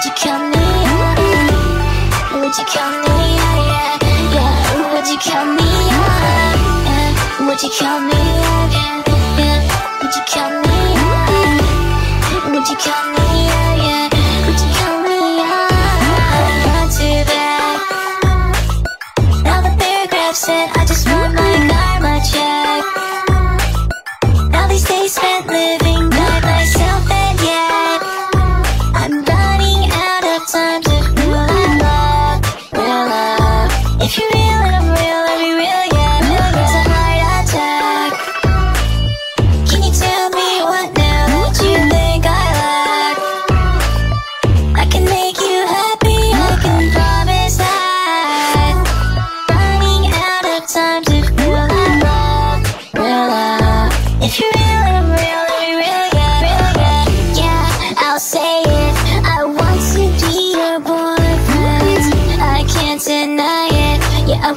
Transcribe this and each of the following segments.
would you kill me? Would you kill me? Yeah, yeah. Would you me? Would you me?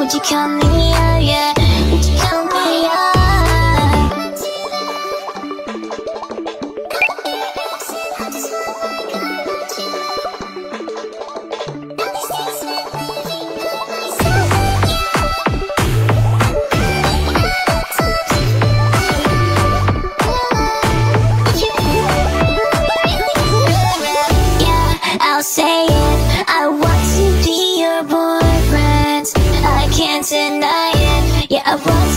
would you count me out? Yeah, would you come count me out? Say it i want